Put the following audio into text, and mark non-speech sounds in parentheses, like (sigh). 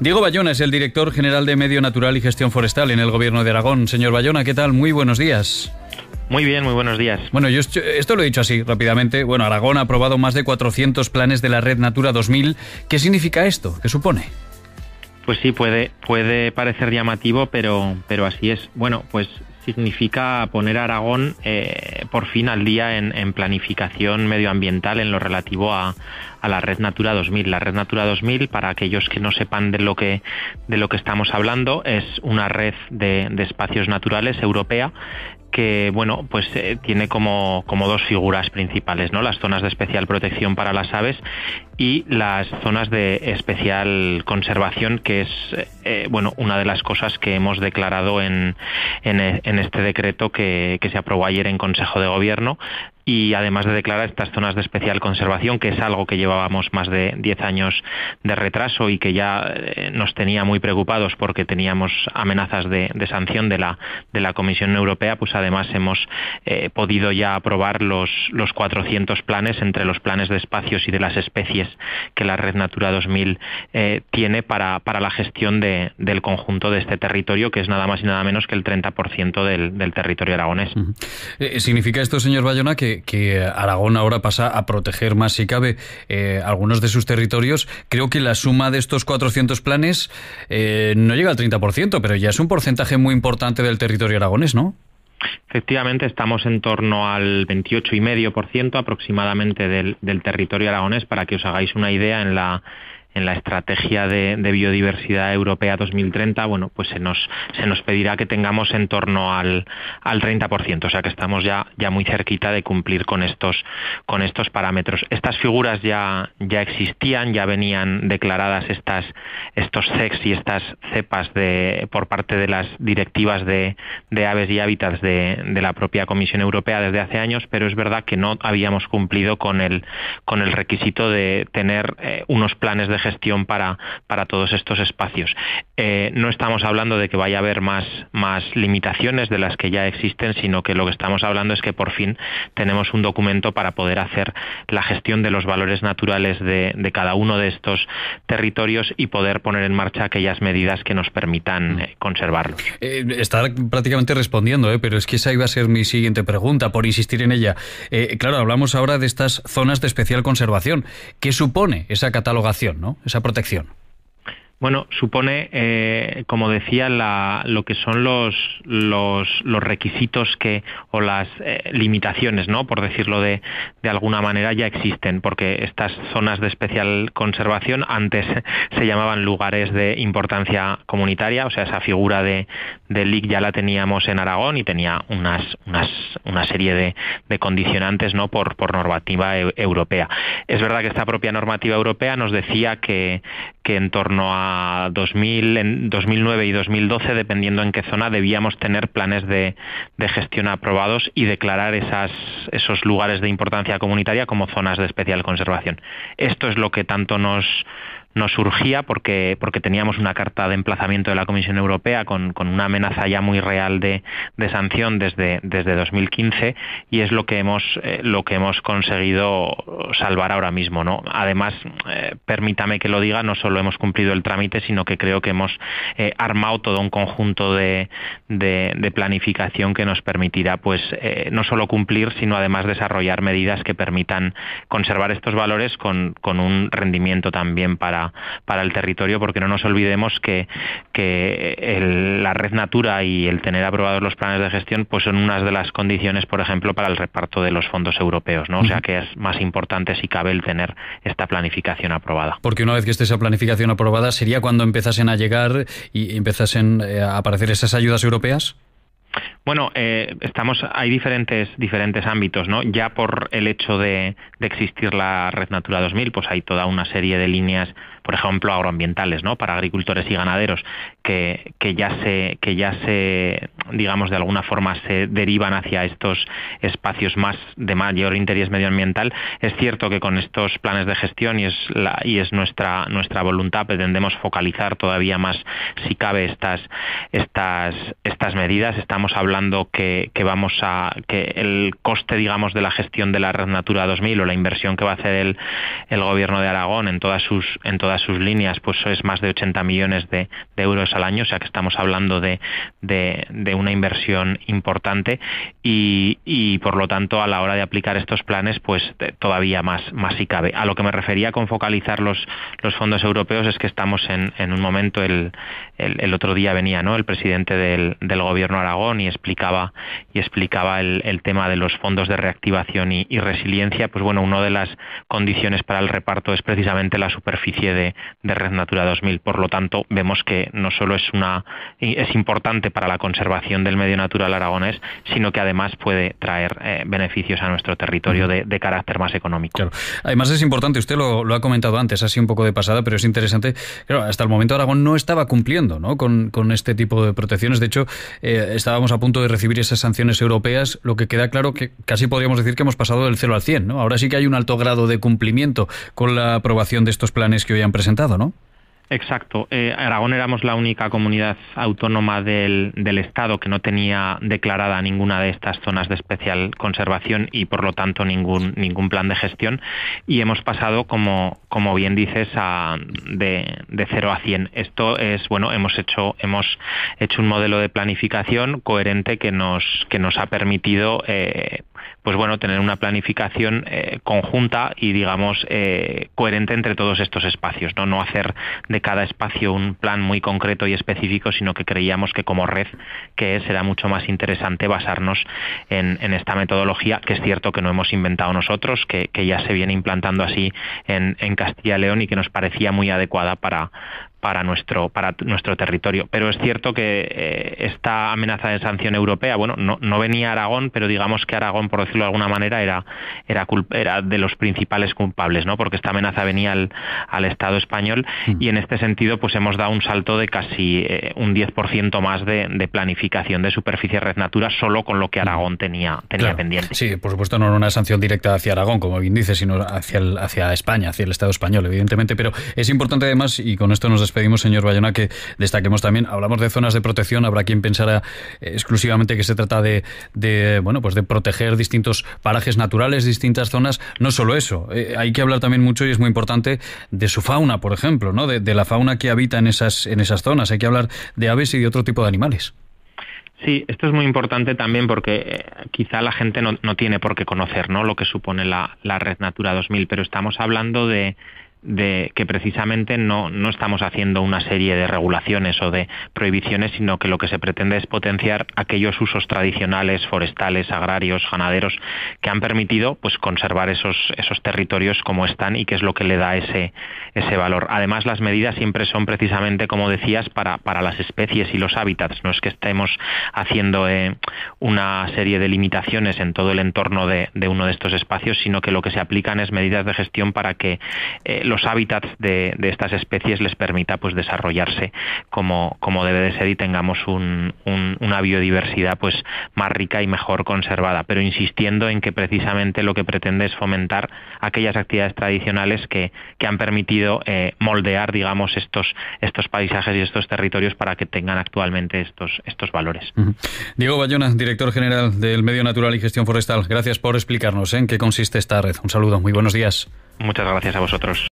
Diego Bayona es el director general de Medio Natural y Gestión Forestal en el Gobierno de Aragón. Señor Bayona, ¿qué tal? Muy buenos días. Muy bien, muy buenos días. Bueno, yo esto lo he dicho así rápidamente. Bueno, Aragón ha aprobado más de 400 planes de la red Natura 2000. ¿Qué significa esto? ¿Qué supone? Pues sí, puede, puede parecer llamativo, pero, pero así es. Bueno, pues significa poner a Aragón eh, por fin al día en, planificación medioambiental en lo relativo a, la red Natura 2000. La red Natura 2000, para aquellos que no sepan de lo que, de lo que estamos hablando, es una red de, de espacios naturales europea que bueno pues eh, tiene como, como dos figuras principales no las zonas de especial protección para las aves y las zonas de especial conservación que es eh, bueno una de las cosas que hemos declarado en, en, este decreto que, que se aprobó ayer en Consejo de Gobierno y además de declarar estas zonas de especial conservación, que es algo que llevábamos más de 10 años de retraso y que ya eh, nos tenía muy preocupados porque teníamos amenazas de, sanción de la, de la Comisión Europea, pues además hemos eh, podido ya aprobar los, los 400 planes entre los planes de espacios y de las especies que la Red Natura 2000 eh, tiene para, para la gestión de, del conjunto de este territorio, que es nada más y nada menos que el 30% del, del territorio aragonés. ¿Significa esto, señor Bayona, que que, Aragón ahora pasa a proteger más, si cabe, eh, algunos de sus territorios. Creo que la suma de estos 400 planes eh, no llega al 30%, pero ya es un porcentaje muy importante del territorio aragonés, ¿no? Efectivamente, estamos en torno al 28,5% aproximadamente del, del territorio aragonés, para que os hagáis una idea en la en la estrategia de, biodiversidad europea 2030, bueno, pues se nos, se nos pedirá que tengamos en torno al, al 30%, o sea que estamos ya, ya muy cerquita de cumplir con estos, con estos parámetros. Estas figuras ya, ya existían, ya venían declaradas estas, estos CEX y estas cepas de, por parte de las directivas de, de aves y hábitats de, de, la propia Comisión Europea desde hace años, pero es verdad que no habíamos cumplido con el, con el requisito de tener eh, unos planes de gestión para, para todos estos espacios. Eh, no estamos hablando de que vaya a haber más, más limitaciones de las que ya existen, sino que lo que estamos hablando es que por fin tenemos un documento para poder hacer la gestión de los valores naturales de, cada uno de estos territorios y poder poner en marcha aquellas medidas que nos permitan mm. eh, conservarlos. Eh, está prácticamente respondiendo, pero es que esa iba a ser mi siguiente pregunta, por insistir en ella. claro, hablamos ahora de estas zonas de especial conservación. ¿Qué supone esa catalogación? ¿no? Esa protección. Bueno, supone, eh, como decía, lo que son los, los, requisitos que o las eh, limitaciones, ¿no? Por decirlo de, de, alguna manera, ya existen, porque estas zonas de especial conservación antes (laughs) se llamaban lugares de importancia comunitaria, o sea, esa figura de, de LIC ya la teníamos en Aragón y tenía unas, unas una serie de, de condicionantes, ¿no? Por, por normativa e, europea. Es verdad que esta propia normativa europea nos decía que, que en torno a 2000, en 2009 y 2012, dependiendo en qué zona, debíamos tener planes de, de gestión aprobados y declarar esas, esos lugares de importancia comunitaria como zonas de especial conservación. Esto es lo que tanto nos nos surgía porque, porque teníamos una carta de emplazamiento de la Comisión Europea con, con una amenaza ya muy real de, de, sanción desde, desde 2015 y es lo que hemos, eh, lo que hemos conseguido salvar ahora mismo. ¿no? Además, eh, permítame que lo diga, no solo hemos cumplido el trámite, sino que creo que hemos eh, armado todo un conjunto de, de, planificación que nos permitirá pues no solo cumplir, sino además desarrollar medidas que permitan conservar estos valores con, con un rendimiento también para para, el territorio, porque no nos olvidemos que, que la red Natura y el tener aprobados los planes de gestión pues son unas de las condiciones, por ejemplo, para el reparto de los fondos europeos, ¿no? O sea que es más importante si cabe el tener esta planificación aprobada. Porque una vez que esté esa planificación aprobada, ¿sería cuando empezasen a llegar y empezasen eh, a aparecer esas ayudas europeas? Bueno, eh, estamos, hay diferentes, diferentes ámbitos, ¿no? Ya por el hecho de, de, existir la Red Natura 2000, pues hay toda una serie de líneas, por ejemplo, agroambientales, ¿no? Para agricultores y ganaderos que, que ya se, que ya se, digamos, de alguna forma se derivan hacia estos espacios más de mayor interés medioambiental. Es cierto que con estos planes de gestión y es la, y es nuestra, nuestra voluntad pretendemos focalizar todavía más, si cabe, estas, estas, estas medidas. Estamos hablando hablando que, vamos a que el coste digamos de la gestión de la red Natura 2000 o la inversión que va a hacer el, el gobierno de Aragón en todas sus en todas sus líneas pues es más de 80 millones de, euros al año. O sea que estamos hablando de, de, una inversión importante. Y, y, por lo tanto a la hora de aplicar estos planes pues todavía más más si cabe. A lo que me refería con focalizar los los fondos europeos es que estamos en, en un momento el, el, otro día venía no el presidente del, del gobierno Aragón y explicaba y explicaba el, tema de los fondos de reactivación y, resiliencia, pues bueno, una de las condiciones para el reparto es precisamente la superficie de, Red Natura 2000. Por lo tanto, vemos que no solo es una es importante para la conservación del medio natural aragonés, sino que además puede traer eh, beneficios a nuestro territorio de, carácter más económico. Además es importante, usted lo, ha comentado antes, así un poco de pasada, pero es interesante. Claro, hasta el momento Aragón no estaba cumpliendo ¿no? Con, con este tipo de protecciones. De hecho, eh, estábamos a punto de recibir esas sanciones europeas, lo que queda claro que casi podríamos decir que hemos pasado del 0 al 100, ¿no? Ahora sí que hay un alto grado de cumplimiento con la aprobación de estos planes que hoy han presentado, ¿no? Exacto. Eh, Aragón éramos la única comunidad autónoma del, Estado que no tenía declarada ninguna de estas zonas de especial conservación y por lo tanto ningún, ningún plan de gestión y hemos pasado, como, como bien dices, a, de, de 0 a 100. Esto es, bueno, hemos hecho, hemos hecho un modelo de planificación coherente que nos, que nos ha permitido eh, pues bueno, tener una planificación eh, conjunta y digamos eh, coherente entre todos estos espacios, ¿no? no hacer de cada espacio un plan muy concreto y específico, sino que creíamos que como red que es era mucho más interesante basarnos en, esta metodología, que es cierto que no hemos inventado nosotros, que, ya se viene implantando así en, en Castilla y León y que nos parecía muy adecuada para, para nuestro, para nuestro territorio. Pero es cierto que eh, esta amenaza de sanción europea, bueno, no, no venía Aragón, pero digamos que Aragón, por decirlo de alguna manera, era, era, era de los principales culpables, ¿no? Porque esta amenaza venía al, al Estado español mm. y en este sentido, pues hemos dado un salto de casi eh, un 10% más de, de, planificación de superficie red natura solo con lo que mm. Aragón tenía, tenía pendiente. Sí, por supuesto, no era una sanción directa hacia Aragón, como bien dice, sino hacia, hacia España, hacia el Estado español, evidentemente. Pero es importante además, y con esto nos pedimos, señor Bayona, que destaquemos también, hablamos de zonas de protección, habrá quien pensara eh, exclusivamente que se trata de, bueno, pues de proteger distintos parajes naturales, distintas zonas. No solo eso, eh, hay que hablar también mucho, y es muy importante, de su fauna, por ejemplo, ¿no? de, la fauna que habita en esas, en esas zonas. Hay que hablar de aves y de otro tipo de animales. Sí, esto es muy importante también porque eh, quizá la gente no, tiene por qué conocer ¿no? lo que supone la, la Red Natura 2000, pero estamos hablando de de que precisamente no, no estamos haciendo una serie de regulaciones o de prohibiciones, sino que lo que se pretende es potenciar aquellos usos tradicionales, forestales, agrarios, ganaderos, que han permitido pues conservar esos, esos territorios como están y que es lo que le da ese, ese valor. Además, las medidas siempre son precisamente, como decías, para, para las especies y los hábitats. No es que estemos haciendo eh, una serie de limitaciones en todo el entorno de, de, uno de estos espacios, sino que lo que se aplican es medidas de gestión para que eh, los hábitats de, estas especies les permita pues desarrollarse como, como debe de ser y tengamos una biodiversidad pues más rica y mejor conservada, pero insistiendo en que precisamente lo que pretende es fomentar aquellas actividades tradicionales que, que han permitido eh, moldear digamos estos, estos paisajes y estos territorios para que tengan actualmente estos, estos valores. Diego Bayona, director general del Medio Natural y Gestión Forestal, gracias por explicarnos en qué consiste esta red. Un saludo, muy buenos días. Muchas gracias a vosotros.